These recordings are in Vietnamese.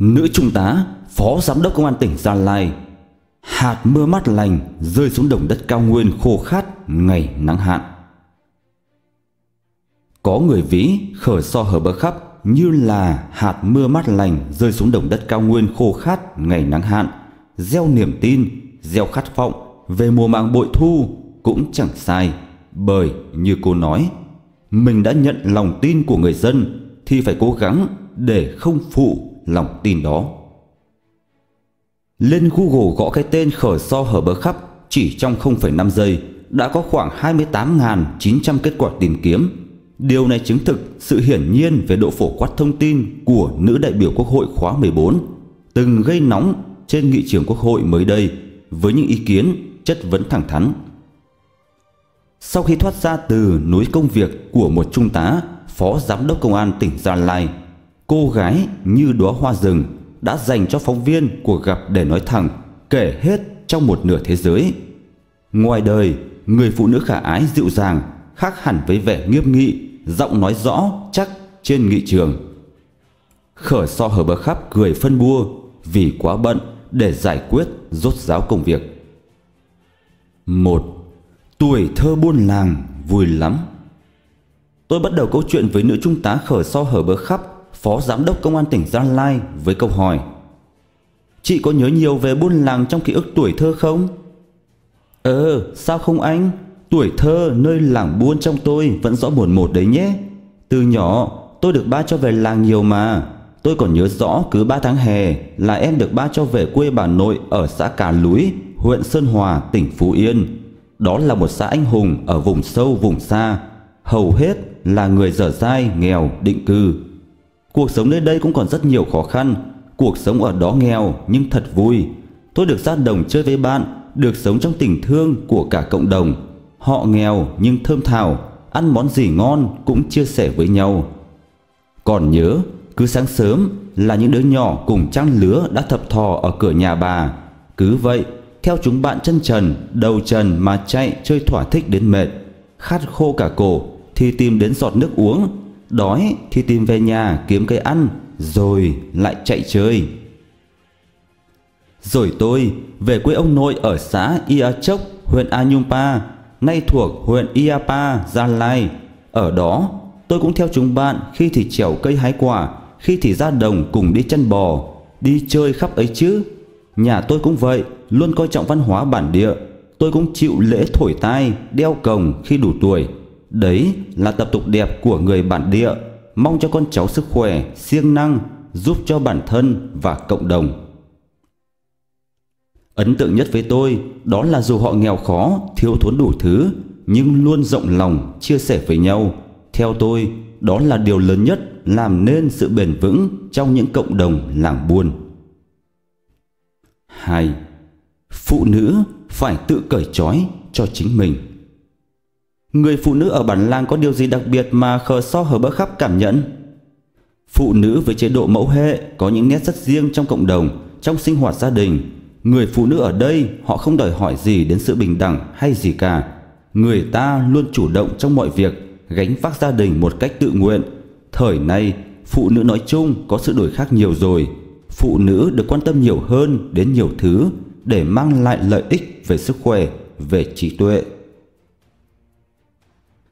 Nữ trung tá, phó giám đốc công an tỉnh Gia Lai Hạt mưa mát lành rơi xuống đồng đất cao nguyên khô khát ngày nắng hạn. Có người ví khở so hở bờ khắp như là hạt mưa mát lành rơi xuống đồng đất cao nguyên khô khát ngày nắng hạn gieo niềm tin gieo khát vọng về mùa màng bội thu cũng chẳng sai bởi như cô nói mình đã nhận lòng tin của người dân thì phải cố gắng để không phụ lòng tin đó lên Google gõ cái tên khởi so hở bờ khắp chỉ trong 0,5 giây đã có khoảng 28.900 kết quả tìm kiếm. Điều này chứng thực sự hiển nhiên về độ phổ quát thông tin của nữ đại biểu Quốc hội khóa 14 từng gây nóng trên nghị trường Quốc hội mới đây với những ý kiến chất vấn thẳng thắn. Sau khi thoát ra từ núi công việc của một trung tá, phó giám đốc công an tỉnh Gia Lai, cô gái như đóa hoa rừng đã dành cho phóng viên cuộc gặp để nói thẳng, kể hết trong một nửa thế giới. Ngoài đời, người phụ nữ khả ái dịu dàng, khác hẳn với vẻ nghiêm nghị, giọng nói rõ chắc trên nghị trường. Khởi so hở bờ khắp cười phân bua vì quá bận để giải quyết rốt ráo công việc. Một, tuổi thơ buôn làng vui lắm. Tôi bắt đầu câu chuyện với nữ trung tá khởi so hở bờ khắp Phó Giám đốc Công an tỉnh Gia Lai với câu hỏi Chị có nhớ nhiều về buôn làng trong ký ức tuổi thơ không? Ờ, sao không anh? Tuổi thơ nơi làng buôn trong tôi vẫn rõ buồn một đấy nhé. Từ nhỏ, tôi được ba cho về làng nhiều mà. Tôi còn nhớ rõ cứ 3 tháng hè là em được ba cho về quê bà nội ở xã Cà Lúi, huyện Sơn Hòa, tỉnh Phú Yên. Đó là một xã anh hùng ở vùng sâu, vùng xa. Hầu hết là người dở dai, nghèo, định cư. Cuộc sống nơi đây cũng còn rất nhiều khó khăn. Cuộc sống ở đó nghèo, nhưng thật vui. Tôi được ra đồng chơi với bạn, Được sống trong tình thương của cả cộng đồng. Họ nghèo, nhưng thơm thảo, Ăn món gì ngon cũng chia sẻ với nhau. Còn nhớ, cứ sáng sớm là những đứa nhỏ cùng trang lứa đã thập thò ở cửa nhà bà. Cứ vậy, theo chúng bạn chân trần, Đầu trần mà chạy chơi thỏa thích đến mệt. Khát khô cả cổ Thì tìm đến giọt nước uống Đói thì tìm về nhà kiếm cái ăn Rồi lại chạy chơi. Rồi tôi về quê ông nội ở xã Ia Chốc, huyện A Nay thuộc huyện Iapa, Gia Lai. Ở đó tôi cũng theo chúng bạn khi thì trèo cây hái quả Khi thì ra đồng cùng đi chân bò Đi chơi khắp ấy chứ. Nhà tôi cũng vậy Luôn coi trọng văn hóa bản địa. Tôi cũng chịu lễ thổi tai Đeo cồng khi đủ tuổi. Đấy là tập tục đẹp của người bản địa. Mong cho con cháu sức khỏe, siêng năng Giúp cho bản thân và cộng đồng. Ấn tượng nhất với tôi Đó là dù họ nghèo khó, thiếu thốn đủ thứ Nhưng luôn rộng lòng, chia sẻ với nhau. Theo tôi, đó là điều lớn nhất Làm nên sự bền vững Trong những cộng đồng làng buôn. 2. Phụ nữ phải tự cởi trói cho chính mình. Người phụ nữ ở bản làng có điều gì đặc biệt mà khờ so hở bỡ khắp cảm nhận? Phụ nữ với chế độ mẫu hệ có những nét rất riêng trong cộng đồng, trong sinh hoạt gia đình. Người phụ nữ ở đây họ không đòi hỏi gì đến sự bình đẳng hay gì cả. Người ta luôn chủ động trong mọi việc, gánh vác gia đình một cách tự nguyện. Thời nay, phụ nữ nói chung có sự đổi khác nhiều rồi. Phụ nữ được quan tâm nhiều hơn đến nhiều thứ để mang lại lợi ích về sức khỏe, về trí tuệ.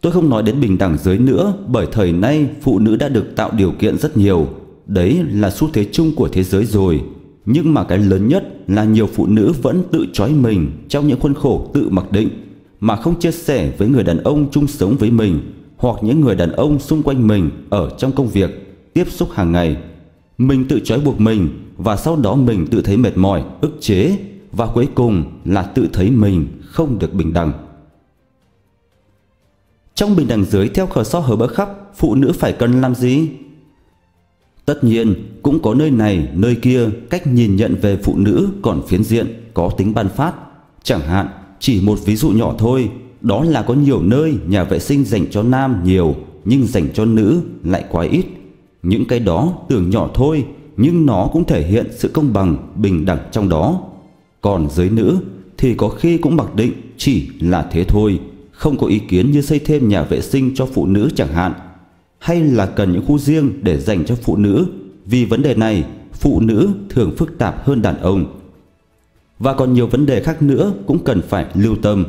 Tôi không nói đến bình đẳng giới nữa bởi thời nay phụ nữ đã được tạo điều kiện rất nhiều. Đấy là xu thế chung của thế giới rồi. Nhưng mà cái lớn nhất là nhiều phụ nữ vẫn tự trói mình trong những khuôn khổ tự mặc định mà không chia sẻ với người đàn ông chung sống với mình hoặc những người đàn ông xung quanh mình ở trong công việc, tiếp xúc hàng ngày. Mình tự trói buộc mình và sau đó mình tự thấy mệt mỏi, ức chế và cuối cùng là tự thấy mình không được bình đẳng. Trong bình đẳng giới theo khờ so hở bỡ khắp, phụ nữ phải cần làm gì? Tất nhiên, cũng có nơi này, nơi kia cách nhìn nhận về phụ nữ còn phiến diện, có tính ban phát. Chẳng hạn, chỉ một ví dụ nhỏ thôi, đó là có nhiều nơi nhà vệ sinh dành cho nam nhiều, nhưng dành cho nữ lại quá ít. Những cái đó tưởng nhỏ thôi, nhưng nó cũng thể hiện sự công bằng, bình đẳng trong đó. Còn giới nữ thì có khi cũng mặc định chỉ là thế thôi, không có ý kiến như xây thêm nhà vệ sinh cho phụ nữ chẳng hạn hay là cần những khu riêng để dành cho phụ nữ vì vấn đề này phụ nữ thường phức tạp hơn đàn ông. Và còn nhiều vấn đề khác nữa cũng cần phải lưu tâm.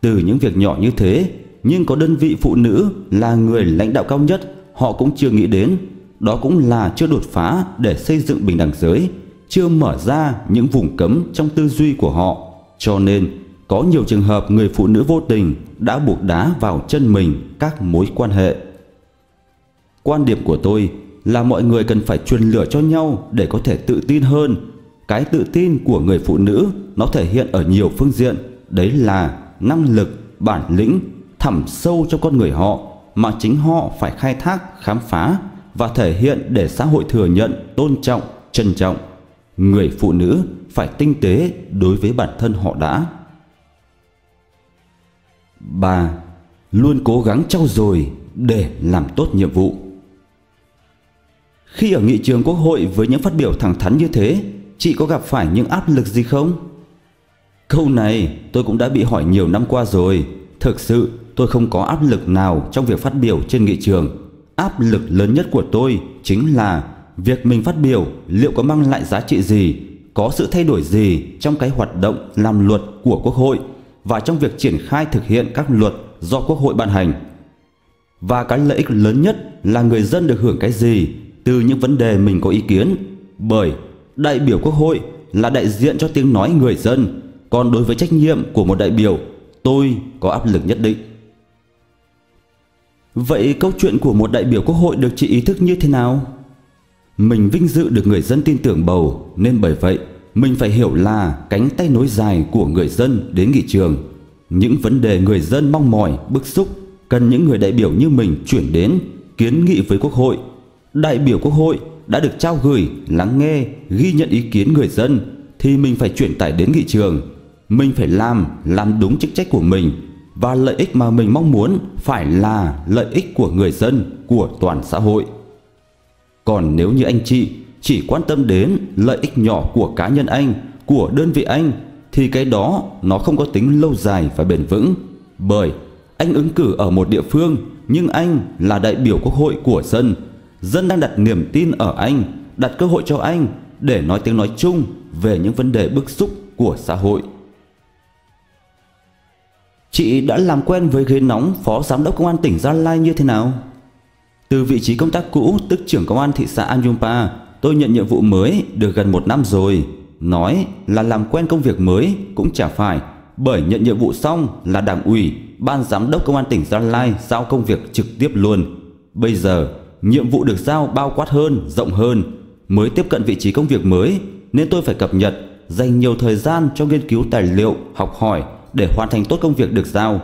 Từ những việc nhỏ như thế, nhưng có đơn vị phụ nữ là người lãnh đạo cao nhất, họ cũng chưa nghĩ đến. Đó cũng là chưa đột phá để xây dựng bình đẳng giới, chưa mở ra những vùng cấm trong tư duy của họ. Cho nên, có nhiều trường hợp người phụ nữ vô tình đã buộc đá vào chân mình các mối quan hệ. Quan điểm của tôi là mọi người cần phải truyền lửa cho nhau để có thể tự tin hơn. Cái tự tin của người phụ nữ nó thể hiện ở nhiều phương diện, đấy là năng lực, bản lĩnh, thẳm sâu trong con người họ mà chính họ phải khai thác, khám phá và thể hiện để xã hội thừa nhận, tôn trọng, trân trọng. Người phụ nữ phải tinh tế đối với bản thân họ đã. 3. Luôn cố gắng trau dồi để làm tốt nhiệm vụ. Khi ở nghị trường quốc hội với những phát biểu thẳng thắn như thế, chị có gặp phải những áp lực gì không? Câu này tôi cũng đã bị hỏi nhiều năm qua rồi. Thực sự tôi không có áp lực nào trong việc phát biểu trên nghị trường. Áp lực lớn nhất của tôi chính là việc mình phát biểu liệu có mang lại giá trị gì, có sự thay đổi gì trong cái hoạt động làm luật của Quốc hội và trong việc triển khai thực hiện các luật do Quốc hội ban hành. Và cái lợi ích lớn nhất là người dân được hưởng cái gì từ những vấn đề mình có ý kiến. Bởi đại biểu quốc hội là đại diện cho tiếng nói người dân, còn đối với trách nhiệm của một đại biểu, tôi có áp lực nhất định. Vậy câu chuyện của một đại biểu quốc hội được chị ý thức như thế nào? Mình vinh dự được người dân tin tưởng bầu, nên bởi vậy mình phải hiểu là cánh tay nối dài của người dân đến nghị trường những vấn đề người dân mong mỏi bức xúc cần những người đại biểu như mình chuyển đến kiến nghị với quốc hội đại biểu quốc hội đã được trao gửi, lắng nghe, ghi nhận ý kiến người dân thì mình phải chuyển tải đến nghị trường. Mình phải làm, làm đúng chức trách của mình và lợi ích mà mình mong muốn phải là lợi ích của người dân, của toàn xã hội. Còn nếu như anh chị chỉ quan tâm đến lợi ích nhỏ của cá nhân anh, của đơn vị anh thì cái đó nó không có tính lâu dài và bền vững. Bởi anh ứng cử ở một địa phương nhưng anh là đại biểu quốc hội của dân dân đang đặt niềm tin ở anh, đặt cơ hội cho anh để nói tiếng nói chung về những vấn đề bức xúc của xã hội. Chị đã làm quen với ghế nóng Phó Giám đốc Công an tỉnh Gia Lai như thế nào? Từ vị trí công tác cũ tức trưởng công an thị xã Anjumpa, tôi nhận nhiệm vụ mới được gần một năm rồi. Nói là làm quen công việc mới cũng chả phải, bởi nhận nhiệm vụ xong là đảng ủy, ban giám đốc công an tỉnh Gia Lai giao công việc trực tiếp luôn. Bây giờ nhiệm vụ được giao bao quát hơn, rộng hơn, mới tiếp cận vị trí công việc mới nên tôi phải cập nhật, dành nhiều thời gian cho nghiên cứu tài liệu, học hỏi để hoàn thành tốt công việc được giao.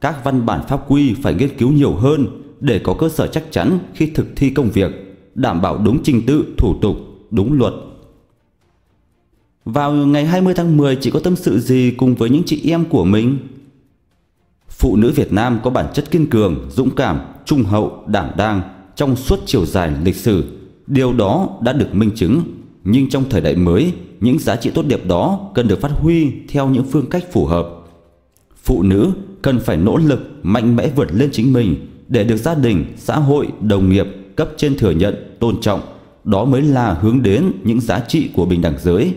Các văn bản pháp quy phải nghiên cứu nhiều hơn để có cơ sở chắc chắn khi thực thi công việc, đảm bảo đúng trình tự, thủ tục, đúng luật. Vào ngày 20 tháng 10 chị có tâm sự gì cùng với những chị em của mình? Phụ nữ Việt Nam có bản chất kiên cường, dũng cảm, trung hậu, đảm đang, trong suốt chiều dài lịch sử. Điều đó đã được minh chứng, nhưng trong thời đại mới, những giá trị tốt đẹp đó cần được phát huy theo những phương cách phù hợp. Phụ nữ cần phải nỗ lực mạnh mẽ vượt lên chính mình để được gia đình, xã hội, đồng nghiệp, cấp trên thừa nhận, tôn trọng. Đó mới là hướng đến những giá trị của bình đẳng giới.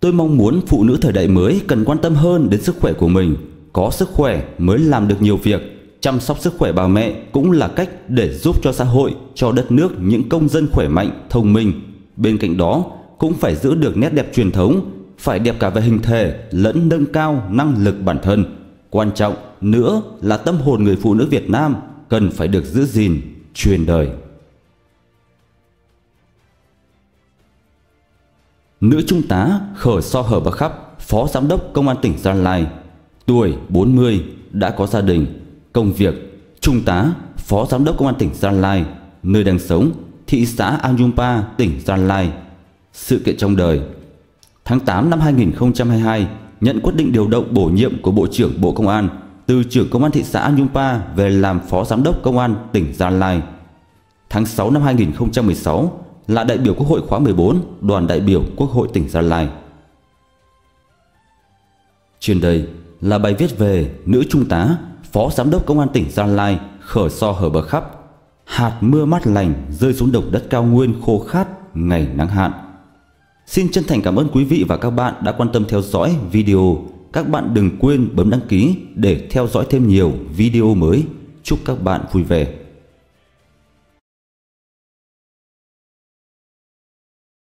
Tôi mong muốn phụ nữ thời đại mới cần quan tâm hơn đến sức khỏe của mình. Có sức khỏe mới làm được nhiều việc Chăm sóc sức khỏe bà mẹ cũng là cách để giúp cho xã hội, cho đất nước những công dân khỏe mạnh, thông minh. Bên cạnh đó, cũng phải giữ được nét đẹp truyền thống, phải đẹp cả về hình thể lẫn nâng cao năng lực bản thân. Quan trọng nữa là tâm hồn người phụ nữ Việt Nam cần phải được giữ gìn, truyền đời. Nữ trung tá Khở So Hở Bạc Khắp, Phó Giám đốc Công an tỉnh Gia Lai, tuổi 40, đã có gia đình, Công việc Trung tá Phó Giám đốc Công an tỉnh Gia Lai Nơi đang sống Thị xã Anjumpa, tỉnh Gia Lai Sự kiện trong đời Tháng 8 năm 2022 Nhận quyết định điều động bổ nhiệm của Bộ trưởng Bộ Công an từ trưởng Công an thị xã Nhumpa Về làm Phó Giám đốc Công an tỉnh Gia Lai Tháng 6 năm 2016 Là đại biểu Quốc hội khóa 14 Đoàn đại biểu Quốc hội tỉnh Gia Lai Trên đây là bài viết về nữ trung tá, Phó Giám đốc Công an tỉnh Gia Lai khở so hở bờ khắp. Hạt mưa mát lành rơi xuống đồng đất cao nguyên khô khát ngày nắng hạn. Xin chân thành cảm ơn quý vị và các bạn đã quan tâm theo dõi video. Các bạn đừng quên bấm đăng ký để theo dõi thêm nhiều video mới. Chúc các bạn vui vẻ.